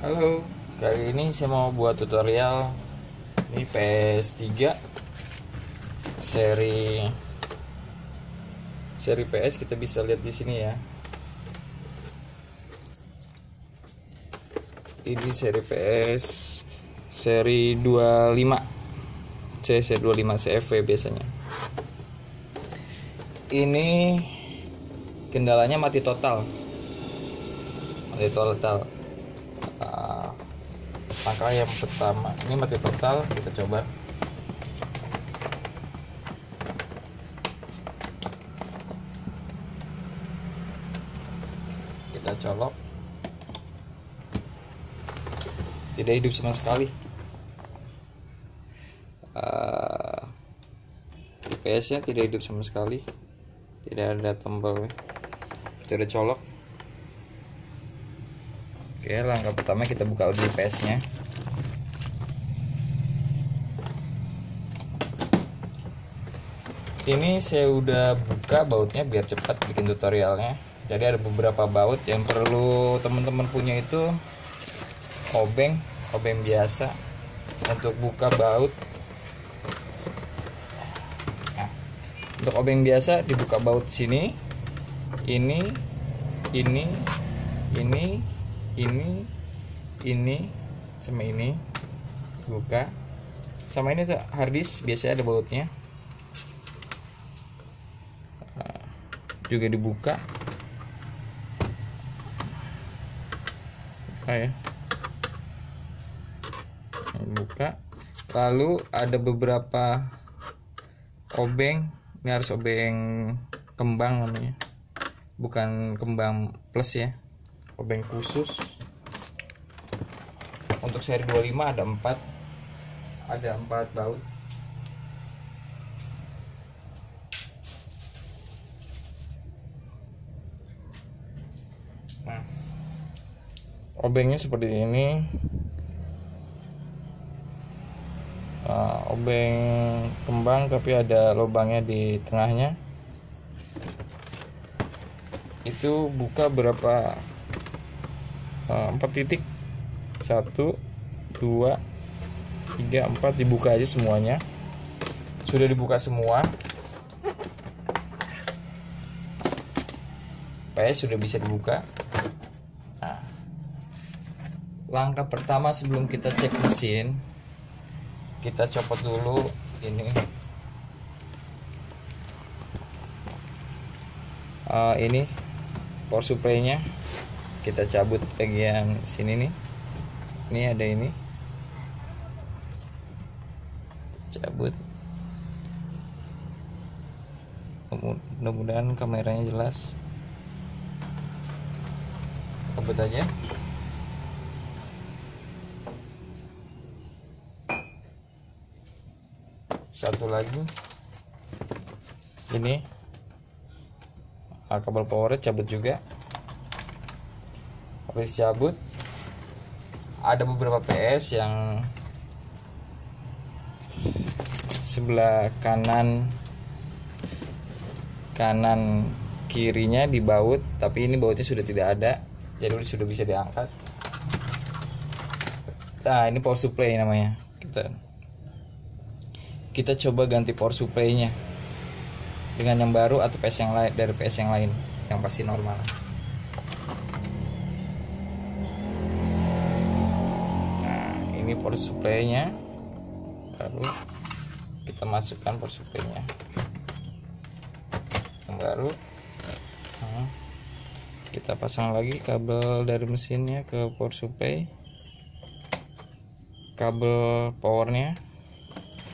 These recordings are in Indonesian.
Halo, kali ini saya mau buat tutorial ini PS3 seri seri PS kita bisa lihat di sini ya. Ini seri PS seri 25 C seri 25 CFV biasanya. Ini kendalanya mati total. Mati total langkah yang pertama. Ini mati total kita coba. Kita colok. Tidak hidup sama sekali. Uh, IPS nya tidak hidup sama sekali. Tidak ada tombol kita udah colok Oke, langkah pertama kita buka audio PS-nya. Ini saya udah buka bautnya biar cepat bikin tutorialnya. Jadi ada beberapa baut yang perlu teman-teman punya itu obeng, obeng biasa untuk buka baut. Nah, untuk obeng biasa dibuka baut sini, ini, ini, ini, ini ini sama ini. Buka. Sama ini tuh harddisk biasanya ada bautnya juga dibuka. Buka ya. Buka. Lalu ada beberapa obeng. Ini harus obeng kembang namanya. Bukan kembang plus ya obeng khusus. Untuk seri 25 ada 4 ada 4 baut. Nah. Obengnya seperti ini. Nah, obeng kembang tapi ada lubangnya di tengahnya. Itu buka berapa empat titik. Satu dua tiga empat. Dibuka aja semuanya. Sudah dibuka semua. PS sudah bisa dibuka. Nah, langkah pertama sebelum kita cek mesin kita copot dulu ini. Uh, ini power supply nya kita cabut bagian sini nih. Ini ada ini. Cabut. Mudah-mudahan kameranya jelas. Cabut aja. Satu lagi. Ini. Kabel power cabut juga habis cabut ada beberapa PS yang sebelah kanan kanan kirinya di baut tapi ini bautnya sudah tidak ada jadi sudah bisa diangkat. Nah ini power supply namanya. Kita kita coba ganti power supply nya dengan yang baru atau PS yang lain dari PS yang lain yang pasti normal ini power supply nya lalu kita masukkan power supply nya yang baru nah, kita pasang lagi kabel dari mesinnya ke power supply. Kabel powernya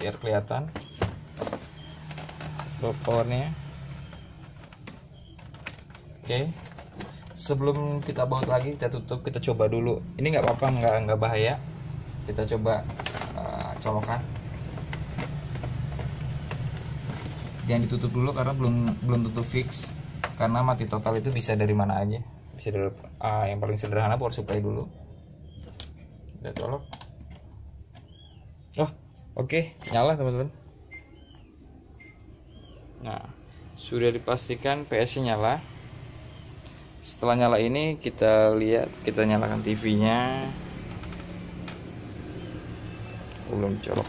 biar kelihatan. Kabel powernya. Oke sebelum kita baut lagi kita tutup kita coba dulu. Ini nggak apa-apa nggak nggak bahaya kita coba uh, colokan. Jangan ditutup dulu karena belum belum tutup fix. Karena mati total itu bisa dari mana aja. Bisa dari uh, yang paling sederhana power supply dulu. Kita colok. Oh oke. Okay. nyala teman-teman. Nah sudah dipastikan PS nya nyala. Setelah nyala ini kita lihat kita nyalakan TV nya belum colok.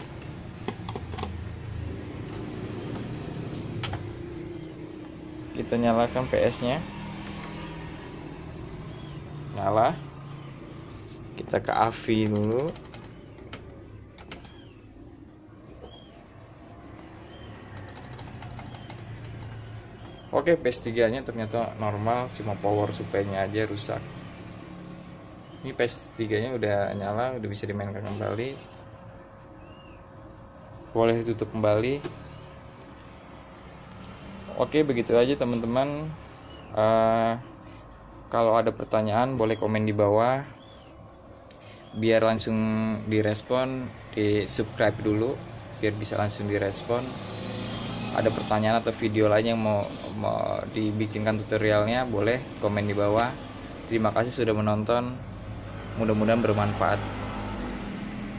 Kita nyalakan PS nya nyala. Kita ke AVI dulu. Oke PS3 nya ternyata normal. Cuma power supply-nya aja rusak. Ini PS3 nya udah nyala udah bisa dimainkan kembali boleh ditutup kembali. Oke begitu aja teman-teman. Uh, kalau ada pertanyaan boleh komen di bawah. Biar langsung direspon di subscribe dulu biar bisa langsung direspon. Ada pertanyaan atau video lain yang mau, mau dibikinkan tutorialnya boleh komen di bawah. Terima kasih sudah menonton. Mudah-mudahan bermanfaat